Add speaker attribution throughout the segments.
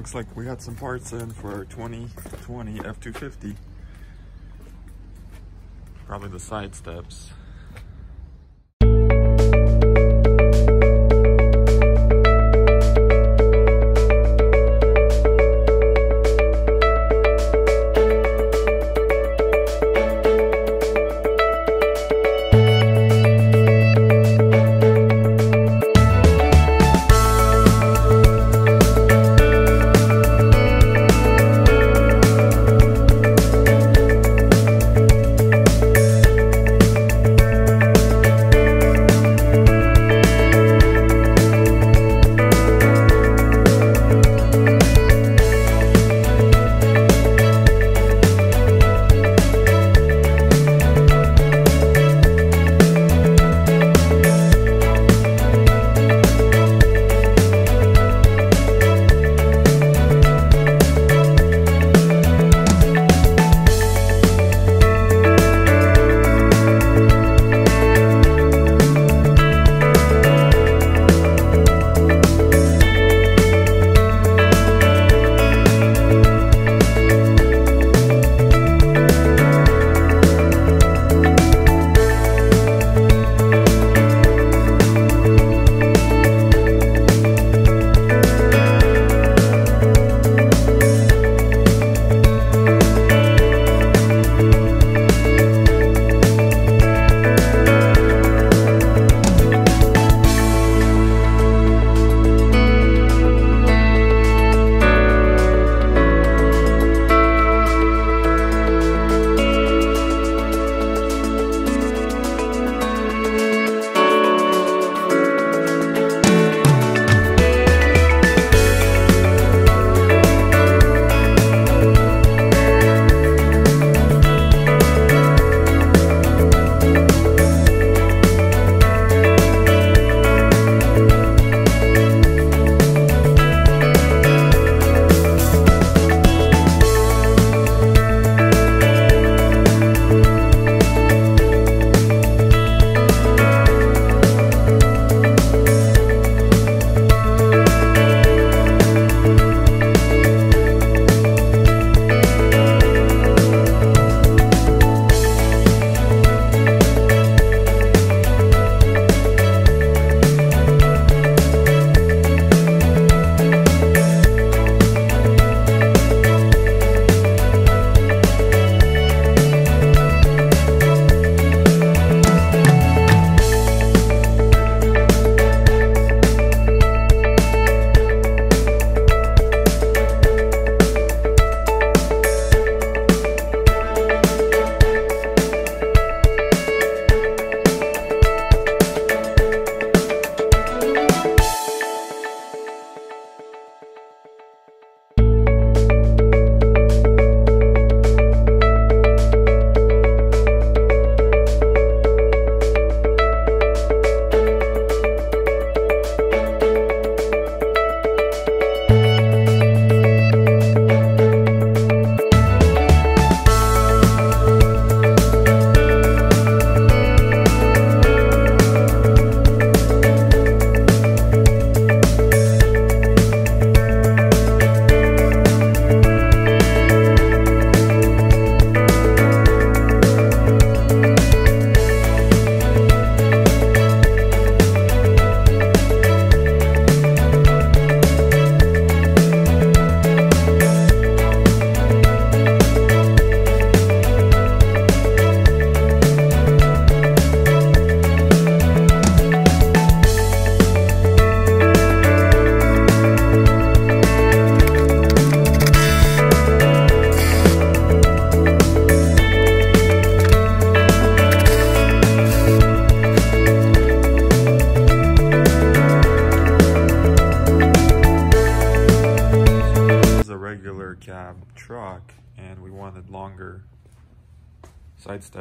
Speaker 1: looks like we got some parts in for our 2020 F-250. Probably the side steps.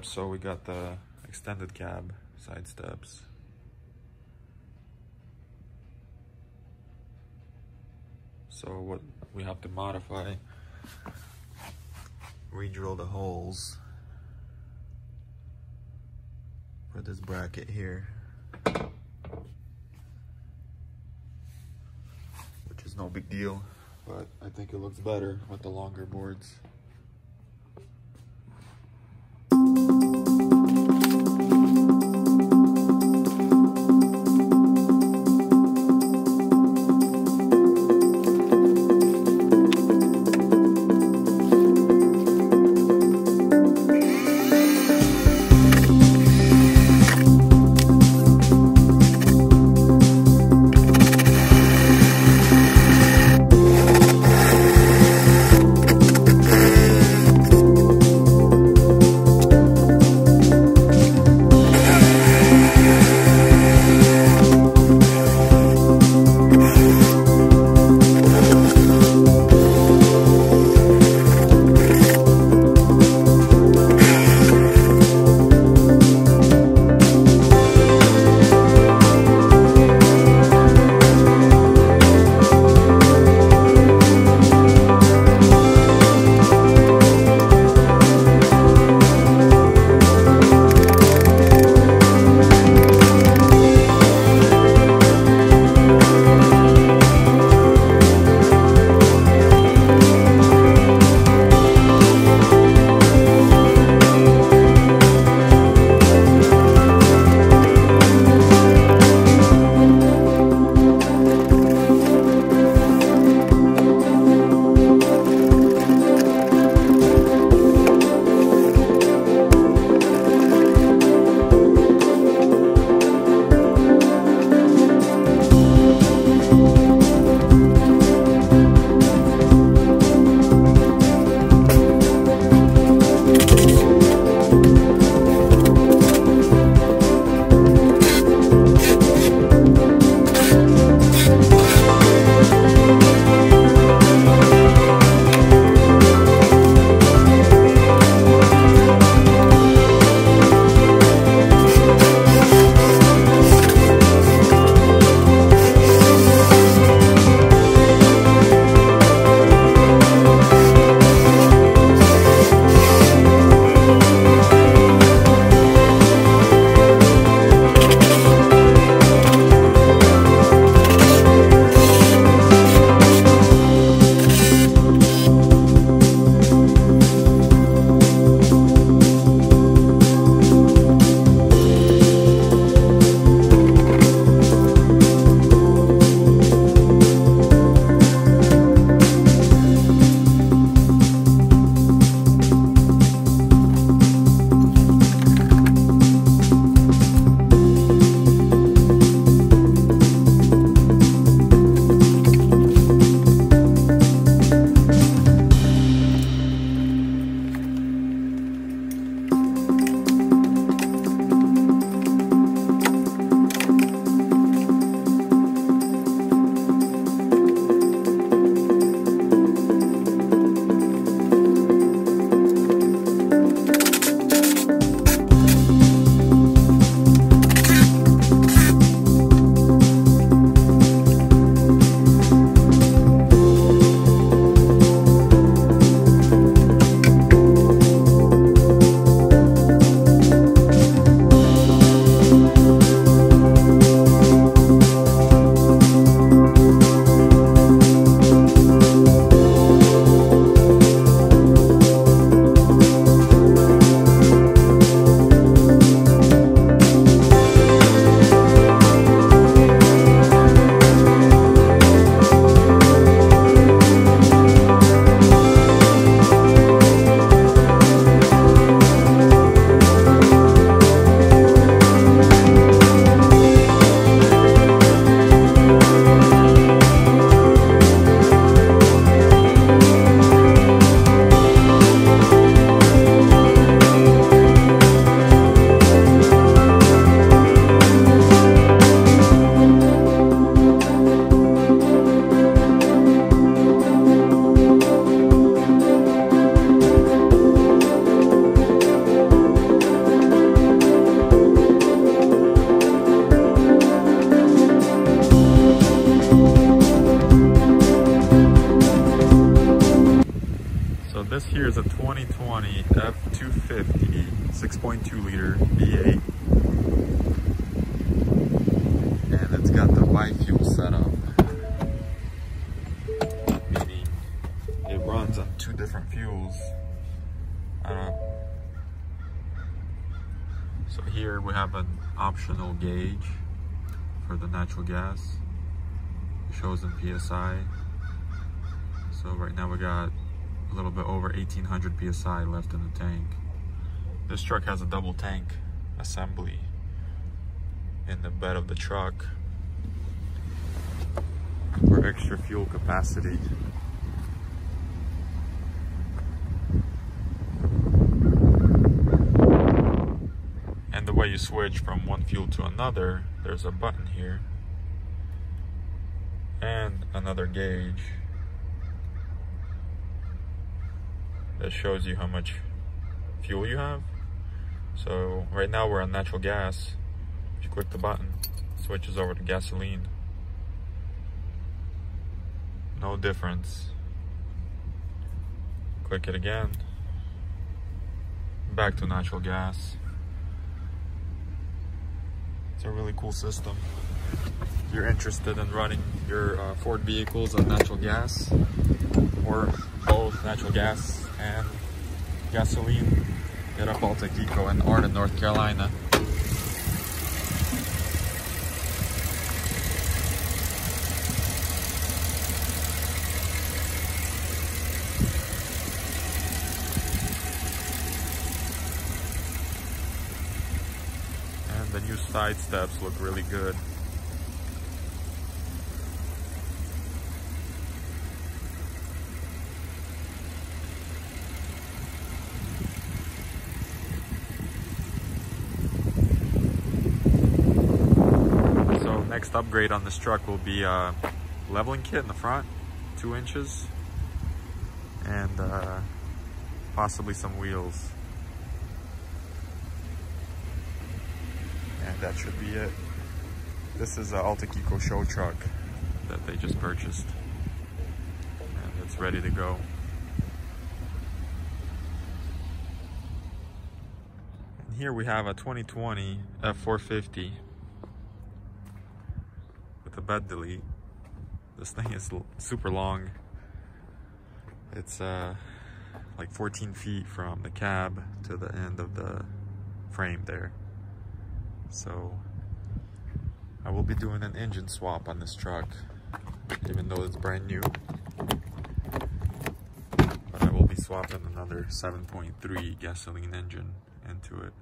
Speaker 1: Steps so we got the extended cab side steps so what we have to modify re-drill the holes for this bracket here which is no big deal but I think it looks better with the longer boards. Is a 2020 F250 6.2 liter V8. And it's got the bi-fuel setup. Meaning it runs on two different fuels. So here we have an optional gauge for the natural gas. It shows in PSI. So right now we got a little bit over 1800 PSI left in the tank. This truck has a double tank assembly in the bed of the truck for extra fuel capacity. And the way you switch from one fuel to another, there's a button here and another gauge that shows you how much fuel you have. So right now we're on natural gas. If you click the button, switches over to gasoline. No difference. Click it again. Back to natural gas. It's a really cool system. If you're interested in running your uh, Ford vehicles on natural gas or both natural gas and gasoline, hit up Altech-Eco in Arden, North Carolina. And the new side steps look really good. So next upgrade on this truck will be a leveling kit in the front, two inches, and uh, possibly some wheels. And that should be it. This is an Altech-Eco show truck that they just purchased. And it's ready to go. And here we have a 2020 F450 with a bed delete. This thing is super long. It's uh, like 14 feet from the cab to the end of the frame there. So I will be doing an engine swap on this truck, even though it's brand new. But I will be swapping another 7.3 gasoline engine into it.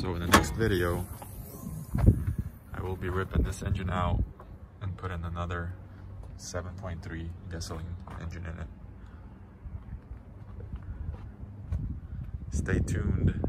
Speaker 1: So in the next video, I will be ripping this engine out and put in another 7.3 gasoline engine in it. Stay tuned.